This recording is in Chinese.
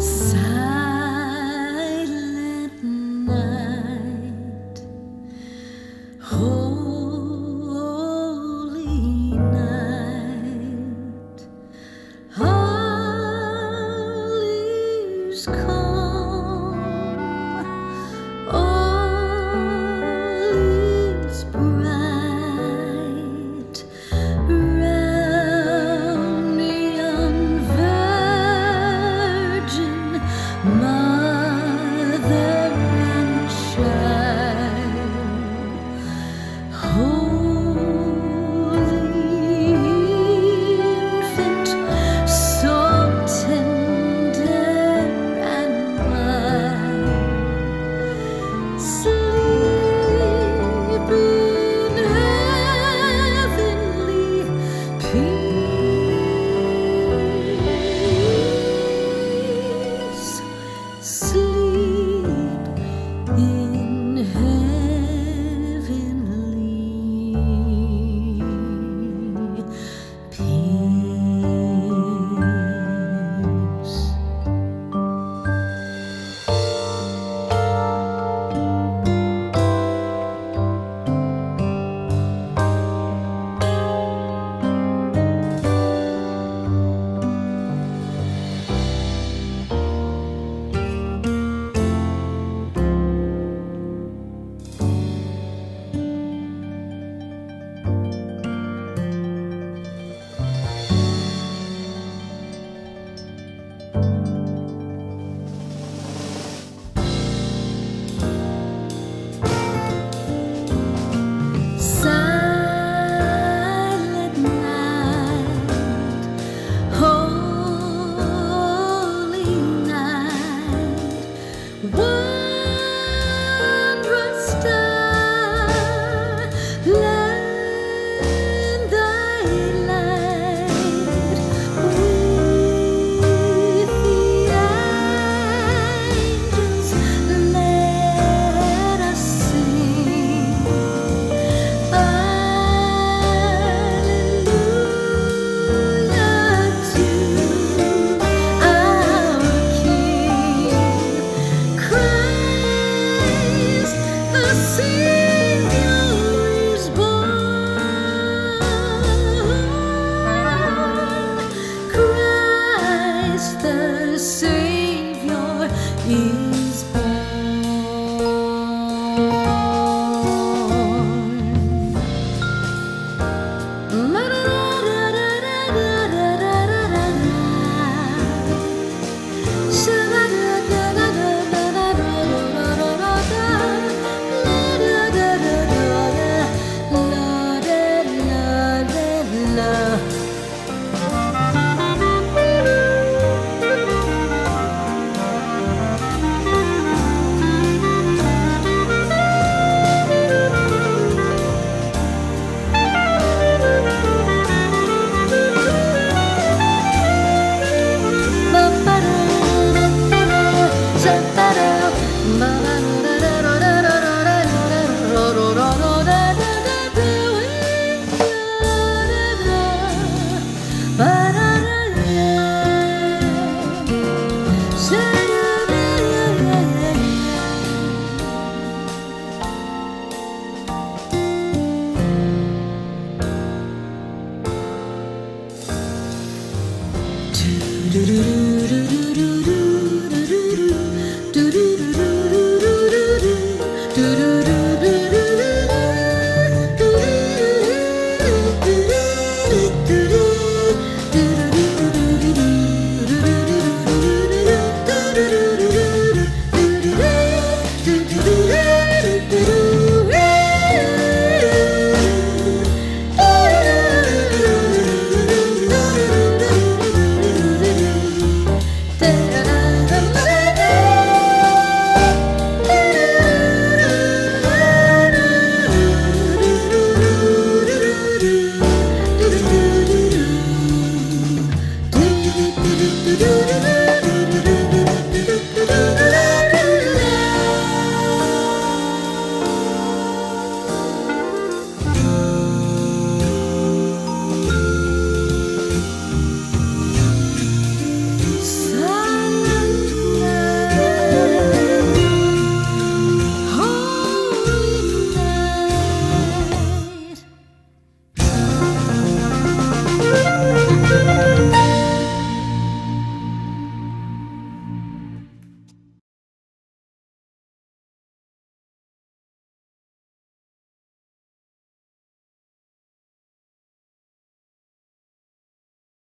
三 My me